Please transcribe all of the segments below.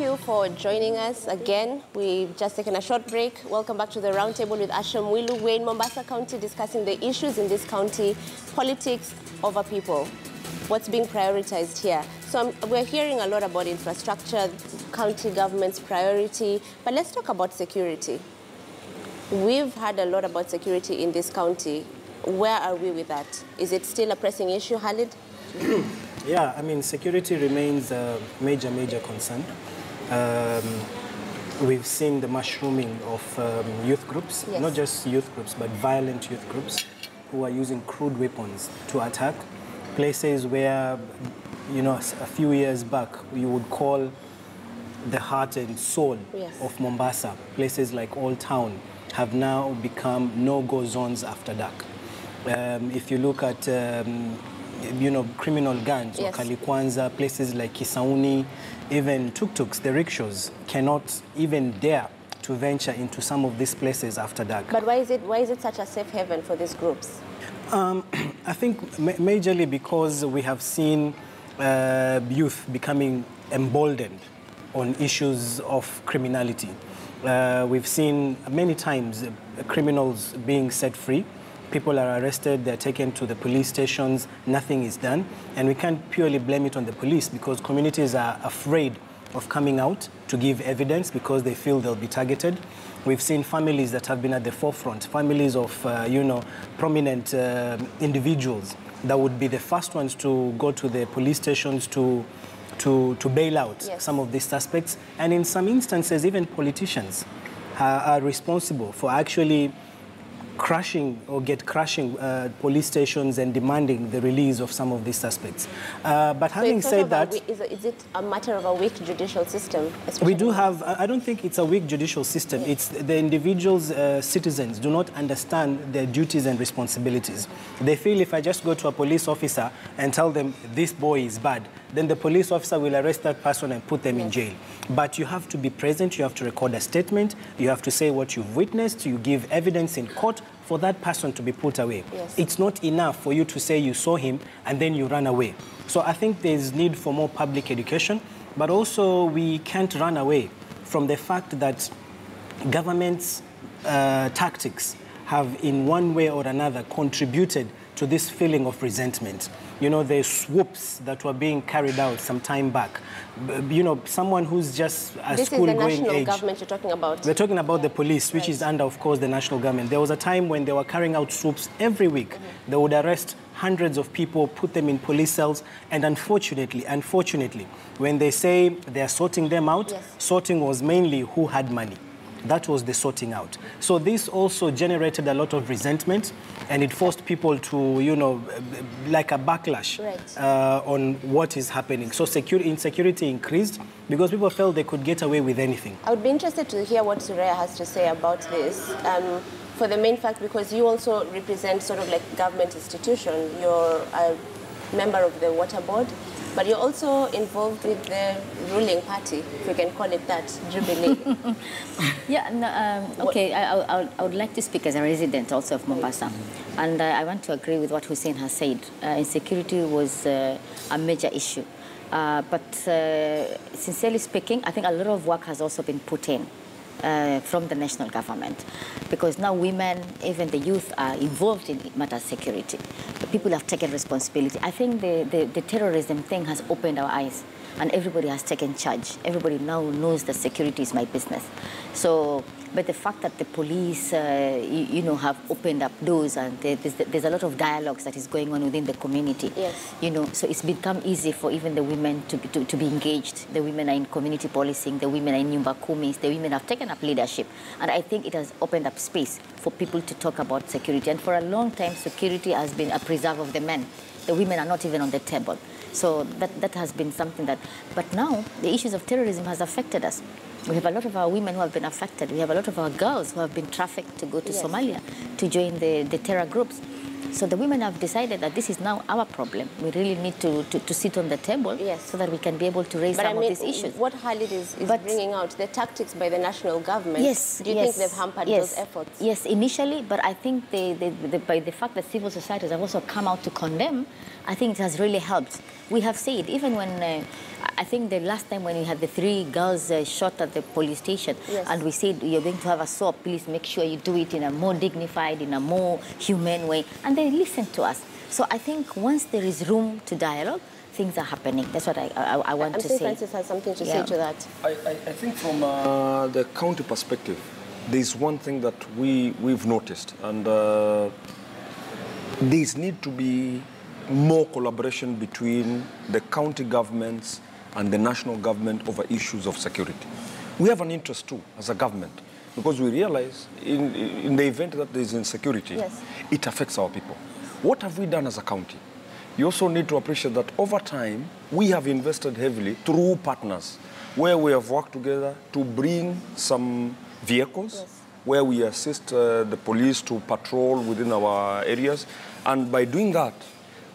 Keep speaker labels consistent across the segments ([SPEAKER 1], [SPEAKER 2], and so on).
[SPEAKER 1] you for joining us again. We've just taken a short break. Welcome back to the roundtable with Asha Mwilu. We're in Mombasa County discussing the issues in this county, politics over people. What's being prioritized here? So um, we're hearing a lot about infrastructure, county government's priority, but let's talk about security. We've heard a lot about security in this county. Where are we with that? Is it still a pressing issue, Khalid?
[SPEAKER 2] Yeah, I mean, security remains a major, major concern. Um, we've seen the mushrooming of um, youth groups,
[SPEAKER 1] Yes.
[SPEAKER 2] not just youth groups, but violent youth groups who are using crude weapons to attack places where, you know, a few years back, you would call the heart and soul
[SPEAKER 1] Yes.
[SPEAKER 2] of Mombasa. Places like Old Town have now become no-go zones after dark. Um, if you look at, um, you know, criminal gangs
[SPEAKER 1] Yes.
[SPEAKER 2] or Kalikwanza, places like Kisauni, even tuk-tuks, the rickshaws, cannot even dare to venture into some of these places after dark.
[SPEAKER 1] But why is it, why is it such a safe haven for these groups?
[SPEAKER 2] I think ma- majorly because we have seen uh, youth becoming emboldened on issues of criminality. Uh, we've seen many times uh, criminals being set free. People are arrested, they're taken to the police stations, nothing is done. And we can't purely blame it on the police because communities are afraid of coming out to give evidence because they feel they'll be targeted. We've seen families that have been at the forefront, families of, uh, you know, prominent uh, individuals that would be the first ones to go to the police stations to, to, to bail out
[SPEAKER 1] Yes.
[SPEAKER 2] some of these suspects. And in some instances, even politicians are, are responsible for actually crushing or get crushing uh, police stations and demanding the release of some of these suspects. Uh, but having
[SPEAKER 1] sort
[SPEAKER 2] said that,
[SPEAKER 1] is, it- is it a matter of a weak judicial system?
[SPEAKER 2] we do have, I don't think it's a weak judicial system. It's the individual's uh, citizens do not understand their duties and responsibilities. They feel if I just go to a police officer and tell them this boy is bad, then the police officer will arrest that person and put them in jail. But you have to be present, you have to record a statement, you have to say what you've witnessed, you give evidence in court for that person to be put away.
[SPEAKER 1] Yes.
[SPEAKER 2] It's not enough for you to say you saw him and then you run away. So I think there's need for more public education, but also we can't run away from the fact that government's uh, tactics have in one way or another contributed to this feeling of resentment. You know, the swoops that were being carried out some time back. You know, someone who's just a
[SPEAKER 1] This is the national government you're talking about.
[SPEAKER 2] We're talking about the police, which
[SPEAKER 1] Right.
[SPEAKER 2] is under, of course, the national government. There was a time when they were carrying out swoops every week. Mm-hmm. They would arrest hundreds of people, put them in police cells, and unfortunately, unfortunately, when they say they're sorting them out,
[SPEAKER 1] Yes.
[SPEAKER 2] sorting was mainly who had money. That was the sorting out. So this also generated a lot of resentment, and it forced people to, you know, like a backlash
[SPEAKER 1] Right.
[SPEAKER 2] uh, on what is happening. So security, insecurity increased because people felt they could get away with anything.
[SPEAKER 1] I would be interested to hear what Suraya has to say about this. Um, for the main fact, because you also represent sort of like government institution. You're a member of the water board, but you're also involved with the ruling party, if we can call it that, Jubilee.
[SPEAKER 3] Yeah, no, um, okay. I, I, I would- like to speak as a resident also of Mombasa, and uh, I want to agree with what Hussein has said. Uh, insecurity was uh, a major issue, uh, but uh, sincerely speaking, I think a lot of work has also been put in. Uh, from the national government, because now women, even the youth, are involved in matters security. People have taken responsibility. I think the, the, the terrorism thing has opened our eyes and everybody has taken charge. Everybody now knows that security is my business. So, but the fact that the police, uh, you, you know, have opened up doors and there's, there's a lot of dialogues that is going on within the community.
[SPEAKER 1] Yes.
[SPEAKER 3] You know, so it's become easy for even the women to, be- to, to be engaged. The women are in community policing. The women are in nyumba kumis. The women have taken up leadership, and I think it has opened up space for people to talk about security. And for a long time, security has been a preserve of the men. The women are not even on the table. So that, that has been something that, but now the issues of terrorism has affected us. We have a lot of our women who have been affected. We have a lot of our girls who have been trafficked to go to
[SPEAKER 1] Yes.
[SPEAKER 3] Somalia to join the, the terror groups. So the women have decided that this is now our problem. We really need to, to, to sit on the table
[SPEAKER 1] Yes.
[SPEAKER 3] so that we can be able to raise
[SPEAKER 1] But
[SPEAKER 3] some
[SPEAKER 1] I mean,
[SPEAKER 3] of these issues.
[SPEAKER 1] what Khalid is, is
[SPEAKER 3] But-
[SPEAKER 1] bringing out, the tactics by the national government,
[SPEAKER 3] Yes.
[SPEAKER 1] do you
[SPEAKER 3] yes,
[SPEAKER 1] think they've hampered
[SPEAKER 3] yes,
[SPEAKER 1] those efforts?
[SPEAKER 3] Yes, initially, but I think they, they, they, by the fact that civil societies have also come out to condemn, I think it has really helped. We have said, even when, uh, I think the last time when we had the three girls uh, shot at the police station,
[SPEAKER 1] Yes.
[SPEAKER 3] and we said, you're going to have a swap, please make sure you do it in a more dignified, in a more humane way. And they listened to us. So I think once there is room to dialogue, things are happening. That's what I, I, I want
[SPEAKER 1] I'm
[SPEAKER 3] to
[SPEAKER 1] saying
[SPEAKER 3] say.
[SPEAKER 1] Francis has something to
[SPEAKER 3] Yeah.
[SPEAKER 1] say to that.
[SPEAKER 4] I, I, I think from uh, the county perspective, there's one thing that we, we've noticed, and uh, there's need to be more collaboration between the county governments and the national government over issues of security. We have an interest too, as a government, because we realize in, in the event that there's insecurity,
[SPEAKER 1] Yes.
[SPEAKER 4] it affects our people. What have we done as a county? You also need to appreciate that over time, we have invested heavily through partners, where we have worked together to bring some vehicles,
[SPEAKER 1] Yes.
[SPEAKER 4] where we assist uh, the police to patrol within our areas. And by doing that,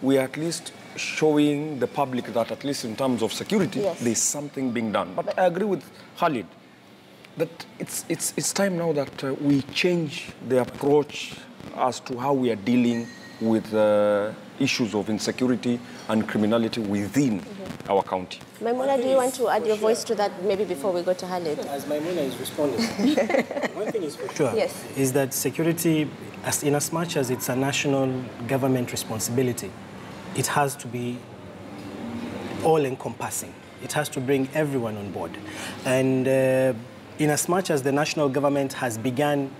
[SPEAKER 4] we are at least showing the public that, at least in terms of security,
[SPEAKER 1] Yes.
[SPEAKER 4] there's something being done. But I agree with Khalid that it's, it's, it's time now that uh, we change the approach as to how we are dealing with uh, issues of insecurity and criminality within our county.
[SPEAKER 1] Maimuna, do you want to add your voice to that maybe before we go to Khalid?
[SPEAKER 2] As Maimuna is responding, one thing is for sure
[SPEAKER 1] Yes.
[SPEAKER 2] is that security, as in as much as it's a national government responsibility, it has to be all-encompassing. It has to bring everyone on board. And uh, in as much as the national government has begun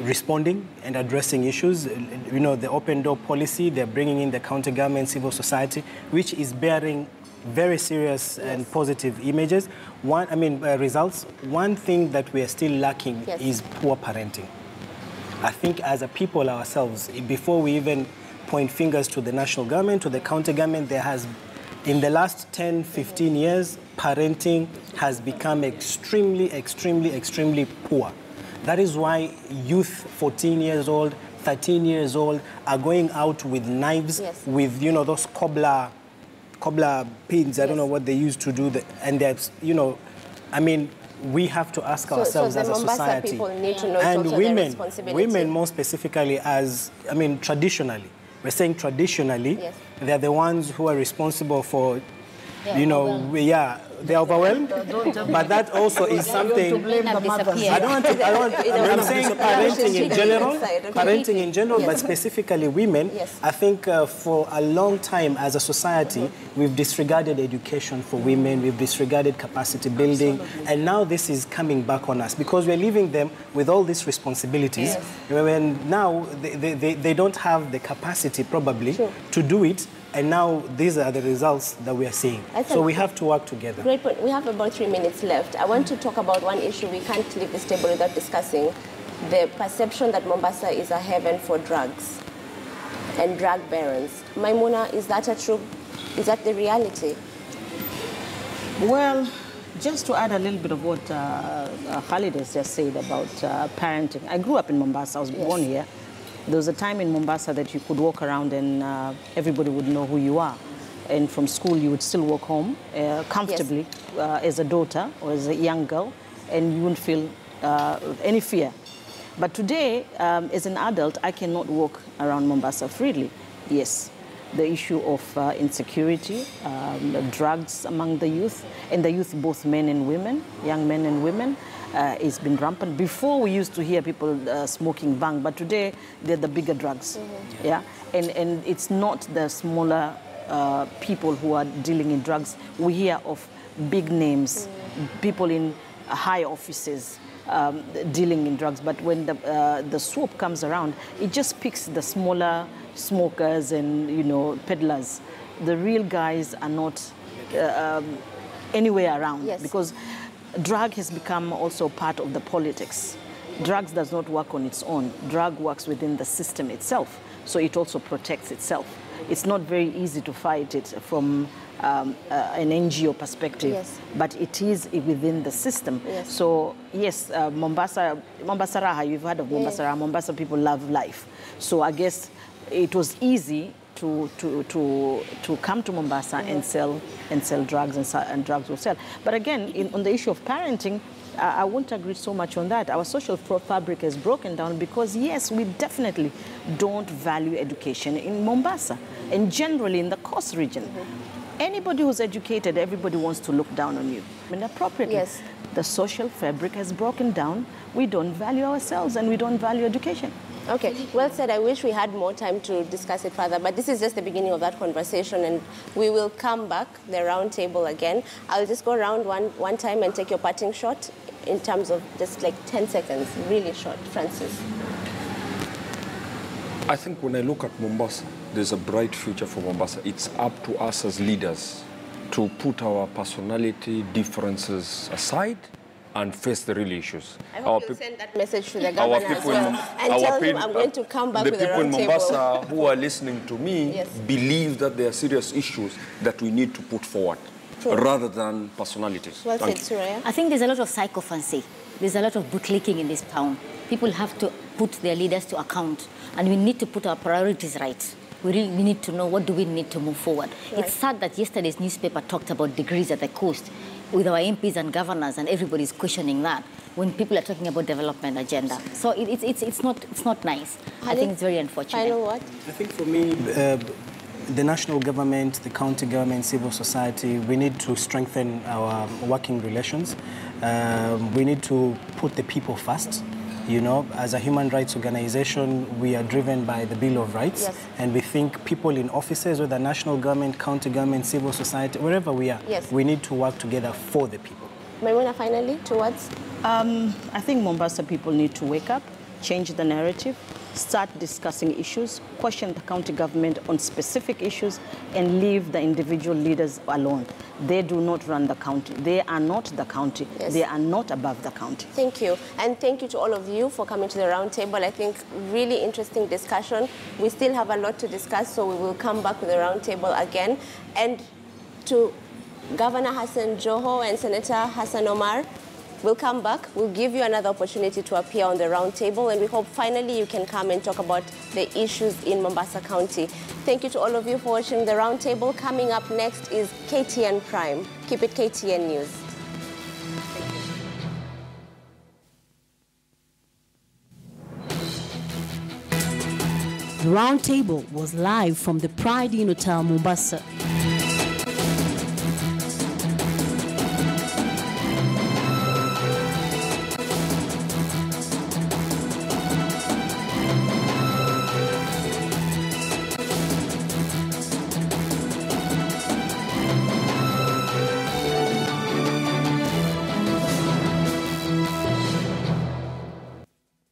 [SPEAKER 2] responding and addressing issues, you know, the open door policy, they're bringing in the counter government, civil society, which is bearing very serious and positive images. One, I mean, uh, results. One thing that we are still lacking
[SPEAKER 1] Yes.
[SPEAKER 2] is poor parenting. I think as a people ourselves, before we even point fingers to the national government, to the county government, there has, in the last 10, 15 years, parenting has become extremely, extremely, extremely poor. That is why youth, 14 years old, 13 years old, are going out with knives,
[SPEAKER 1] Yes.
[SPEAKER 2] with, you know, those cobbler, cobbler pins. I don't know what they used to do. The, and that's, you know, I mean, we have to ask
[SPEAKER 1] So- so
[SPEAKER 2] ourselves
[SPEAKER 1] the
[SPEAKER 2] as a
[SPEAKER 1] Mombasa
[SPEAKER 2] society.
[SPEAKER 1] people need to know
[SPEAKER 2] and women, women more specifically as, I mean, traditionally, we're saying traditionally,
[SPEAKER 1] Yes.
[SPEAKER 2] they're the ones who are responsible for,
[SPEAKER 3] They're
[SPEAKER 2] you know, we, yeah, they're overwhelmed. but that also is something.
[SPEAKER 3] Men have disappeared.
[SPEAKER 2] I don't want to, I don't want, I'm saying parenting in general,
[SPEAKER 1] Side, okay.
[SPEAKER 2] parenting in general, but specifically women.
[SPEAKER 1] Yes.
[SPEAKER 2] I think uh, for a long time as a society, we've disregarded education for women, we've disregarded capacity building, and now this is coming back on us because we're leaving them with all these responsibilities. When now they, they, they, they don't have the capacity probably
[SPEAKER 1] Sure.
[SPEAKER 2] to do it, and now these are the results that we are seeing.
[SPEAKER 1] I
[SPEAKER 2] So
[SPEAKER 1] think-
[SPEAKER 2] we have to work together.
[SPEAKER 1] Great point. We have about three minutes left. I want to talk about one issue we can't leave this table without discussing the perception that Mombasa is a heaven for drugs and drug barons. Maimuna, is that a true, is that the reality?
[SPEAKER 5] Well, just to add a little bit of what uh, uh, Khalid has just said about uh, parenting. I grew up in Mombasa. I was born here. There was a time in Mombasa that you could walk around and uh, everybody would know who you are. And from school, you would still walk home uh, comfortably uh, as a daughter or as a young girl, and you wouldn't feel uh, any fear. But today, um, as an adult, I cannot walk around Mombasa freely. Yes, the issue of uh, insecurity, um, drugs among the youth, and the youth, both men and women, young men and women, uh, has been rampant. Before we used to hear people uh, smoking bhang, but today they're the bigger drugs. Yeah, and and it's not the smaller uh, people who are dealing in drugs. We hear of big names, people in high offices um, dealing in drugs. But when the, uh, the swoop comes around, it just picks the smaller smokers and, you know, peddlers. The real guys are not uh, um, anywhere around
[SPEAKER 1] Yes.
[SPEAKER 5] because drug has become also part of the politics. Drugs does not work on its own. Drug works within the system itself, so it also protects itself. It's not very easy to fight it from um, uh, an NGO perspective,
[SPEAKER 1] Yes.
[SPEAKER 5] but it is within the system.
[SPEAKER 1] Yes.
[SPEAKER 5] So yes, uh, Mombasa, Mombasa Raha, you've heard of Mombasa Raha. Mombasa people love life. So I guess it was easy to, to, to, to come to Mombasa and sell and sell drugs and, and drugs will sell. But again, in, on the issue of parenting, I I won't agree so much on that. Our social fabric is broken down because yes, we definitely don't value education in Mombasa and generally in the coast region. Anybody who's educated, everybody wants to look down on you. And appropriately,
[SPEAKER 1] Yes.
[SPEAKER 5] the social fabric has broken down. We don't value ourselves and we don't value education.
[SPEAKER 1] Okay, well said. I wish we had more time to discuss it further, but this is just the beginning of that conversation, and we will come back the round table again. I'll just go around one, one time and take your parting shot in terms of just like 10 seconds, really short. Francis.
[SPEAKER 4] I think when I look at Mombasa, there's a bright future for Mombasa. It's up to us as leaders to put our personality differences aside and face the real issues.
[SPEAKER 1] I
[SPEAKER 4] Our
[SPEAKER 1] hope you'll send that message to the
[SPEAKER 4] our
[SPEAKER 1] governor as well,
[SPEAKER 4] in
[SPEAKER 1] and
[SPEAKER 4] our
[SPEAKER 1] tell him I'm going to come back
[SPEAKER 4] the
[SPEAKER 1] with a
[SPEAKER 4] people in
[SPEAKER 1] round table.
[SPEAKER 4] Mombasa who are listening to me
[SPEAKER 1] Yes.
[SPEAKER 4] believe that there are serious issues that we need to put forward
[SPEAKER 1] True.
[SPEAKER 4] rather than personalities.
[SPEAKER 1] Well
[SPEAKER 4] Thank
[SPEAKER 1] said,
[SPEAKER 4] you.
[SPEAKER 1] Suraya.
[SPEAKER 3] I think there's a lot of psychophancy. There's a lot of bootlicking in this town. People have to put their leaders to account, and we need to put our priorities right. We really need to know what do we need to move forward.
[SPEAKER 1] Right.
[SPEAKER 3] It's sad that yesterday's newspaper talked about degrees at the coast with our MPs and governors, and everybody's questioning that when people are talking about development agenda. So it, it's, it's, it's, not, it's not nice. I
[SPEAKER 1] Ali,
[SPEAKER 3] think it's very unfortunate.
[SPEAKER 1] Final word?
[SPEAKER 2] I think for me, uh, the national government, the county government, civil society, we need to strengthen our working relations. Um, we need to put the people first. You know, as a human rights organization, we are driven by the Bill of Rights,
[SPEAKER 1] Yes.
[SPEAKER 2] and we think people in offices, whether national government, county government, civil society, wherever we are,
[SPEAKER 1] Yes.
[SPEAKER 2] we need to work together for the people.
[SPEAKER 1] Maimuna, finally, two words?
[SPEAKER 5] Um, I think Mombasa people need to wake up, change the narrative, start discussing issues, question the county government on specific issues, and leave the individual leaders alone. They do not run the county. They are not the county.
[SPEAKER 1] Yes.
[SPEAKER 5] They are not above the county.
[SPEAKER 1] Thank you. And thank you to all of you for coming to the roundtable. I think really interesting discussion. We still have a lot to discuss, so we will come back with the roundtable again. And to Governor Hassan Joho and Senator Hassan Omar, we'll come back. We'll give you another opportunity to appear on the round table, and we hope finally you can come and talk about the issues in Mombasa County. Thank you to all of you for watching the round table. Coming up next is KTN Prime. Keep it KTN News.
[SPEAKER 6] The roundtable was live from the Pride Inn Hotel, Mombasa.